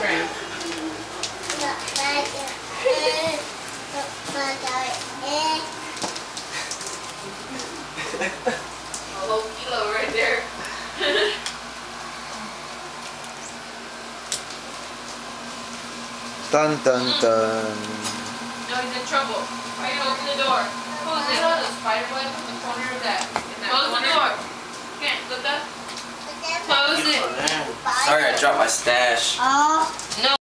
friend. A little kilo right there. dun dun mm. dun. No, he's in trouble. Why you open the door? Close it. Spider web in the corner of that. Sorry, I dropped my stash. Oh. No.